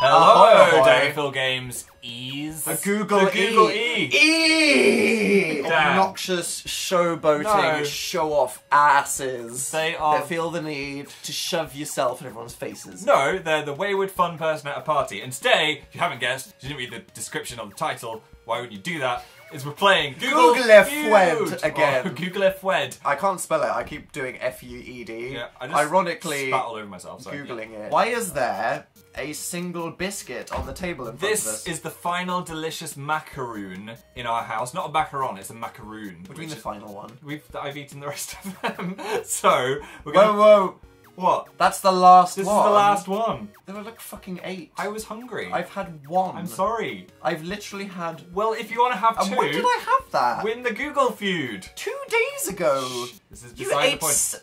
Hello, Ahoy. Daggerfield Games E's. The Google, The Google E. E. E. Obnoxious showboating, No. show off asses. They are- that feel the need to shove yourself in everyone's faces. No, they're the wayward fun person at a party. And today, if you haven't guessed, you didn't read the description of the title, why would you do that? Is we're playing Google, Google F-Wed oh, again. Oh, Google F Wed. I can't spell it. I keep doing F U E D. Yeah, I just Ironically, spat all over myself. Sorry. googling it. Why is there a single biscuit on the table in front of us? This is the final delicious macaroon in our house. Not a macaron, it's a macaroon. What do you mean the final one? We've I've eaten the rest of them. so we're gonna Whoa, whoa! What? That's the last This one. is the last one. There were like fucking eight. I was hungry. I've had one. I'm sorry. I've literally had. Well, if you want to have two, And when did I have that? win the Google feud. Two days ago. This is You beside the point. s-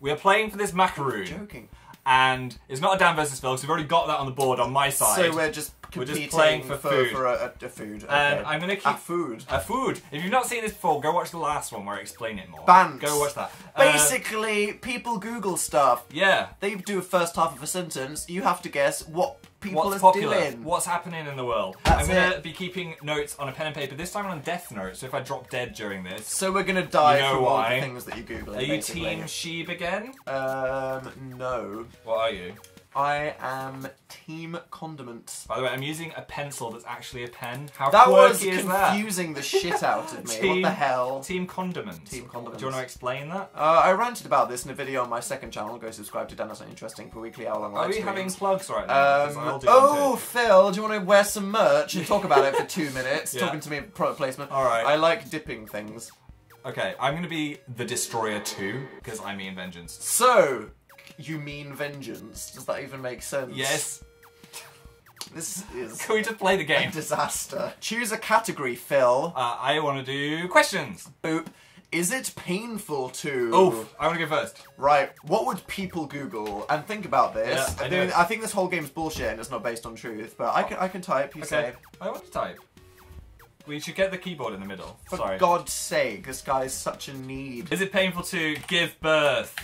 We are playing for this macaroon, joking. and it's not a Dan versus Phil because we've already got that on the board on my side. So we're just We're just playing for for, food. for a, a, a food. and okay. I'm gonna keep a food. a food. If you've not seen this before, go watch the last one where I explain it more. Bants. Go watch that. Uh, Basically, people Google stuff. yeah. They do a first half of a sentence. You have to guess what people What's are popular? doing. What's happening in the world? That's I'm gonna it. be keeping notes on a pen and paper. This time on death notes. So if I drop dead during this, So we're gonna die You know from all the things that you Google. are you basically. team sheep again? Um, no. What are you? I am team condiments. By the way, I'm using a pencil that's actually a pen. How That was quirky is that? confusing the shit out of me. Team- what the hell? Team condiments. Team condiments. Do you want to explain that? Uh, I ranted about this in a video on my second channel. Go subscribe to not interesting for weekly hour long Are we having plugs right now? Um, I'll do one oh. Phil, do you want to wear some merch and talk about it for two minutes? Yeah. Talking to me about product placement. All right. I like dipping things. Okay, I'm gonna be the destroyer too because I mean vengeance. So, you mean vengeance? Does that even make sense? Yes. This is Can we just play the a game? disaster. Choose a category, Phil. Uh, I want to do questions. Boop. Is it painful to? Oof. I want to go first. Right. What would people Google? And think about this. Yeah, I I, think- I think this whole game's bullshit and it's not based on truth. But I can I can type. You Okay. say. I want to type. We should get the keyboard in the middle. For Sorry. God's sake, this guy is such a need. Is it painful to give birth?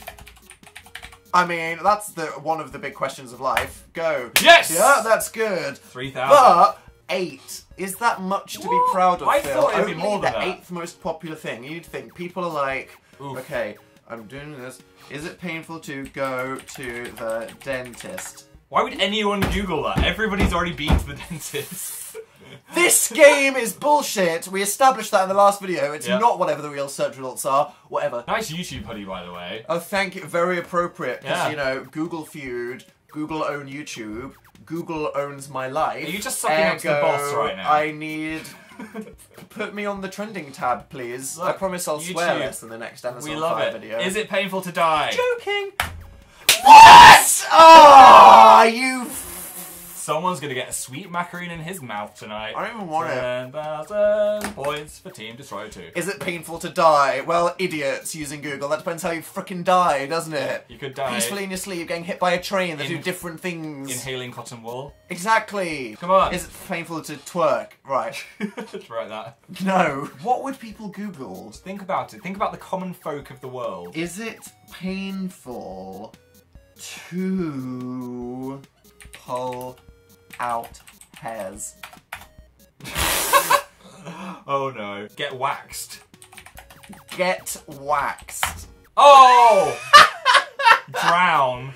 I mean, that's the one of the big questions of life. Go. Yes! Yeah, that's good. Three thousand. But eight is that much to be proud of? I Phil? thought it'd be more than the that. eighth most popular thing. You'd think people are like, Oof. okay, I'm doing this. Is it painful to go to the dentist? Why would anyone Google that? Everybody's already been to the dentist. This game is bullshit. We established that in the last video. It's Yeah. not whatever the real search results are. Whatever. nice YouTube hoodie, by the way. Oh, thank you. Very appropriate. Because, Yeah. you know, Google Feud, Google own YouTube, Google owns my life. Are you just sucking up to the boss right now? I need. Put me on the trending tab, please. I promise I'll swear YouTube. less in the next Dennis We love it. video. Is it painful to die? joking? What? Ah, you. Someone's gonna get a sweet macaroon in his mouth tonight. I don't even want it. Ten thousand points for Team Destroyer 2. Is it painful to die? Well, idiots using Google. That depends how you frickin' die, doesn't it? You could die Peacefully in your sleep, getting hit by a train that In- do different things. inhaling cotton wool. exactly. Come on. Is it painful to twerk? Right. Just write that. No. What would people Google? Think about it. Think about the common folk of the world. Is it painful to pull out hairs? Oh no. Get waxed. Get waxed. Oh! Drown.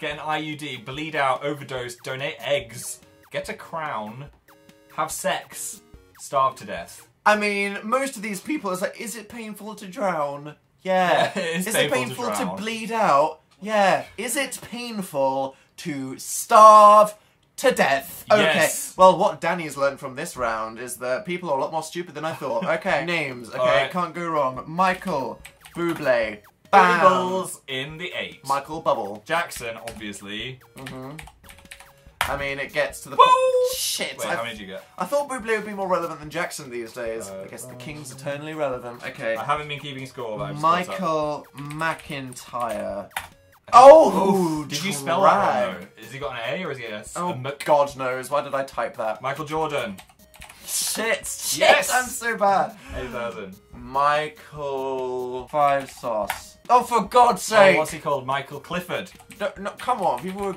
Get an IUD. Bleed out. Overdose. Donate eggs. Get a crown. Have sex. Starve to death. I mean, most of these people is like, is it painful to drown? Yeah. Yeah, it is is painful it painful to, drown. bleed out? Yeah. Is it painful to starve to death? Okay. Yes. Well, what Danny's learned from this round is that people are a lot more stupid than I thought. Okay. Names. Okay. Alright. Can't go wrong. Michael Bublé. Bubbles in the eight. Michael Bubble. Jackson, obviously. Mhm. I mean, it gets to the point. Shit. Wait, I, how many did you get? I thought Bublé would be more relevant than Jackson these days. Uh, I guess the King's eternally relevant. Okay. I haven't been keeping score. Michael McIntyre. Oh, Did you spell that wrong? Has he got an A or is he a, s- Oh, a God knows. Why did I type that? Michael Jordan? Shit. Shit. Yes. I'm so bad. 8000. Michael Five Sauce. Oh, for God's Oh, sake. what's he called? Michael Clifford. no, no, come on. People were...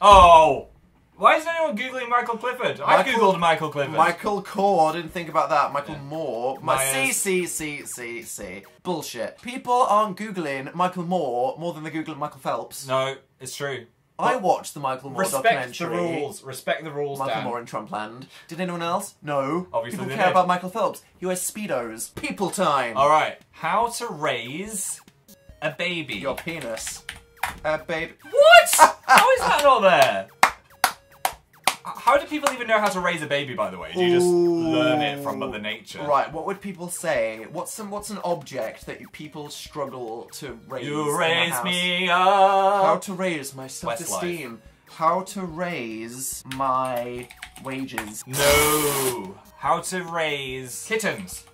Oh! Why is anyone googling Michael Clifford? I googled Michael Clifford. Michael Kors, didn't think about that. Michael Yeah. Moore. My C Myers. C C C C. Bullshit. People aren't googling Michael Moore more than they Googling Michael Phelps. No, it's true. I watched the Michael Moore documentary. Respect the documentary. rules. Respect the rules, Michael Dan. Moore in Trumpland. Did anyone else? No. Obviously People they care did. about Michael Phelps. He wears speedos. People time. All right. How to raise a baby? Your penis. Uh, babe. What? How is that not there? People even know how to raise a baby? By the way, do you just learn it from Mother Nature? Right, what would people say? What's some what's an object that you, people struggle to raise? You raise me How to raise my self-esteem. How to raise my wages. No. How to raise kittens?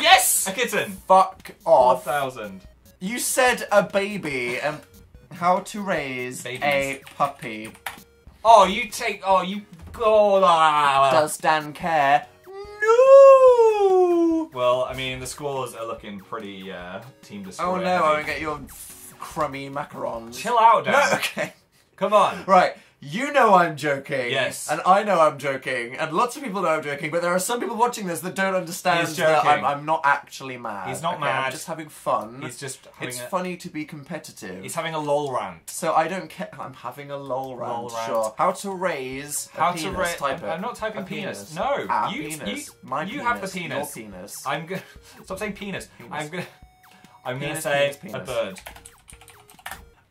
Yes, a kitten. Fuck Four off. thousand. You said a baby and how to raise Babies. a puppy. Oh, you take. Oh, you. Oh. Does Dan care? No. Well, I mean, the scores are looking pretty uh, team destroyer. Oh no, I won't get your crummy macarons. Chill out, Dan. No, okay. Come on. Right, you know I'm joking. Yes. And I know I'm joking. And lots of people know I'm joking, but there are some people watching this that don't understand that I'm. I'm not actually mad. He's not okay? mad. I'm just having fun. He's just having it's a, funny to be competitive. He's having a lol rant. so I don't care. I'm having a lol rant. Lol rant. Sure. How to raise a How penis? to ra- Type I'm. I'm not typing A penis. No, Ah, you, penis. you, My you penis. have the penis. Your penis. I'm gonna stop saying penis. Penis. I'm gonna. I'm gonna say penis, a bird.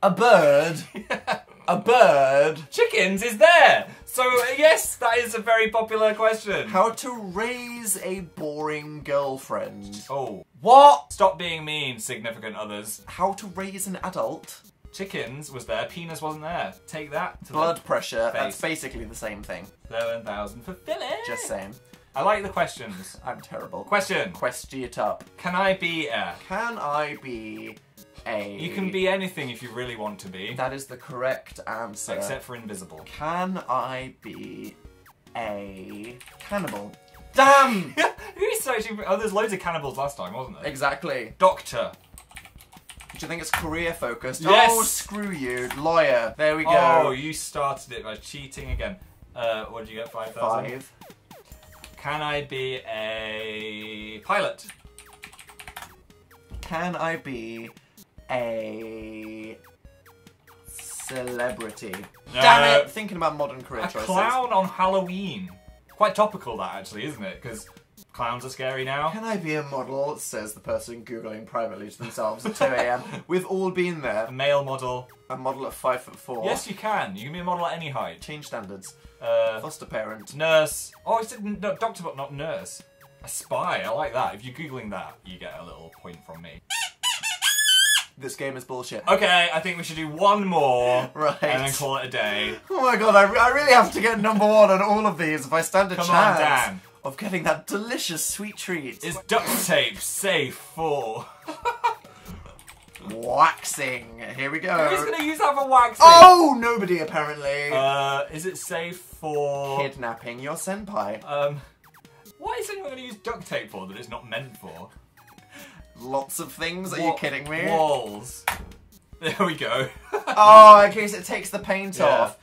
A bird. a bird. Chickens is there. So yes, that is a very popular question. How to raise a boring girlfriend. Oh, What? stop being mean, significant others. How to raise an adult. Chickens was there. Penis wasn't there. Take that. To Blood pressure. Face. That's basically the same thing. Seven thousand for Philly. Just saying. I like the questions. I'm terrible. Question: Question it up. Can I be a? Can I be a? You can be anything if you really want to be, That is the correct answer. except for invisible. Can I be a cannibal? Damn! Who's searching for? Oh, there's loads of cannibals last time, wasn't there? exactly. Doctor. Do you think it's career focused? Yes. Oh, screw you, lawyer. There we go. Oh, you started it by cheating again. Uh, what did you get? Five thousand. Five. Can I be a pilot? Can I be a celebrity? No. Damn it! Thinking about modern career A choices. clown on Halloween. Quite topical, that actually, isn't it? Because clowns are scary now. Can I be a model? Says the person googling privately to themselves at 2 a.m. We've all been there. A male model. A model at five foot four. Yes, you can. You can be a model at any height. Change standards. Uh, Foster parent. nurse. Oh, it's a no, doctor, but not nurse. A spy. I like that. If you're googling that, you get a little point from me. This game is bullshit. Okay, I think we should do one more. Right. And then call it a day. Oh my god, I, I really have to get number one on all of these if I stand a Come on, chance Dan. of getting that delicious sweet treat. Is duct tape safe for? waxing. Here we go. Who's go. gonna use that for waxing? Oh, nobody apparently. Uh, is it safe for? Kidnapping your senpai. Um, what is anyone gonna use duct tape for that it's not meant for? Lots of things. Are you kidding me? Walls. There we go. Oh, in case it takes the paint Yeah. off.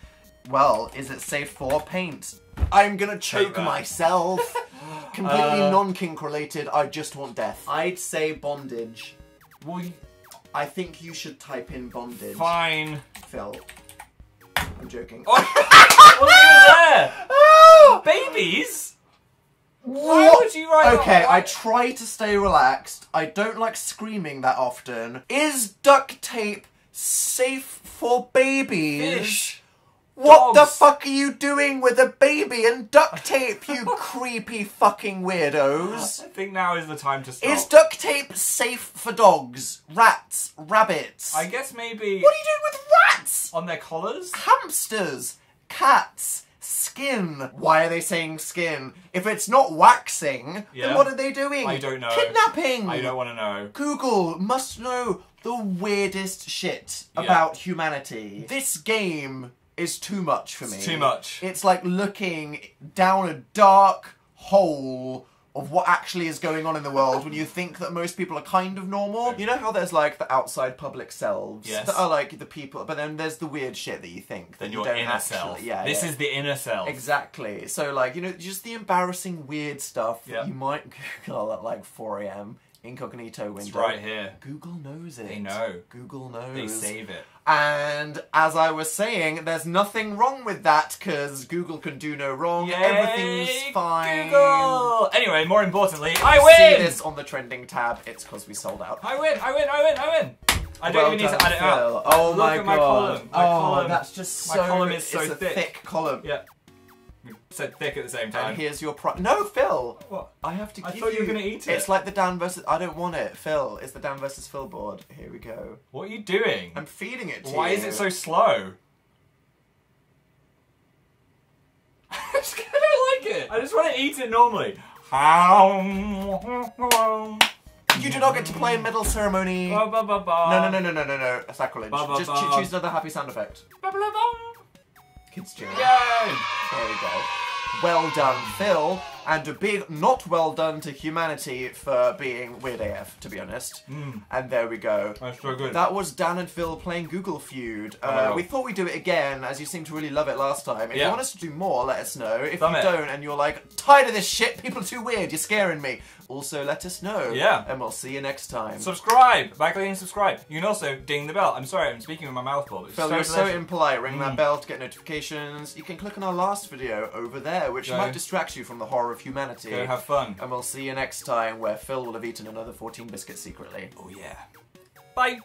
Well, is it safe for paint? I'm gonna choke myself. Completely Uh, non-kink related. I just want death. I'd say bondage. well, I think you should type in bondage. fine. Phil. I'm joking. Oh, what are you there? Babies? Why would you write? Okay, I try to stay relaxed. I don't like screaming that often. Is duct tape safe for babies? Fish. What Dogs. the fuck are you doing with a baby and duct tape, you creepy fucking weirdos? I think now is the time to stop. Is duct tape safe for dogs, rats, rabbits? I guess maybe What are you doing with rats? on their collars. Hamsters, cats, skin. Why are they saying skin? If it's not waxing, Yeah. then what are they doing? I don't know. Kidnapping. I don't want to know. Google must know the weirdest shit Yeah. about humanity. This game is too much for me. It's too much. It's like looking down a dark hole of what actually is going on in the world when you think that most people are kind of normal. You know how there's like the outside public selves Yes. that are like the people, but then there's the weird shit that you think that Then you your don't inner actually. self. Yeah, This yeah. is the inner self. Exactly. So, like, you know, just the embarrassing, weird stuff Yeah. that you might Google at like 4 a.m. incognito window. It's right here. Google knows it. They know. Google knows. They save it. And as I was saying, there's nothing wrong with that because Google can do no wrong. Everything's fine. Google! Anyway, more importantly, I win! See this on the trending tab. It's because we sold out. I win, I win, I win, I win! I don't Well even need to add it out. Oh Look my god. my column. My oh, column. that's just My so. column is so it's a thick. column. Yeah. Said thick at the same time. And here's your pro. No, Phil. What? I have to I thought you were gonna eat it. It's like the Dan versus. I don't want it, Phil. It's the Dan versus Phil board. Here we go. What are you doing? I'm feeding it to Why you. is it so slow? I just kind of like it. I just want to eat it normally. You do not get to play medal ceremony. Ba, ba, ba, ba. No, no, no, no, no, no, no. A sacrilege. Just ba. choose another happy sound effect. Kids cheering. Yay! There we go. Well done, Phil, and a big not well done to humanity for being weird AF, to be honest. Mm. And there we go. That's so good. That was Dan and Phil playing Google Feud. Oh Uh, God. we thought we'd do it again, as you seem to really love it last time. If Yeah. you want us to do more, let us know. If Thumb you it. don't, and you're like, tired of this shit, people are too weird, you're scaring me, also let us know. Yeah. And we'll see you next time. Subscribe! By clicking subscribe. You can also ding the bell. I'm sorry, I'm speaking with my mouth full. It's Phil, so you're so impolite. Ring Mm. that bell to get notifications. You can click on our last video over there, which might distract you from the horror of humanity. Go have fun. And we'll see you next time where Phil will have eaten another 14 biscuits secretly. Oh yeah. Bye!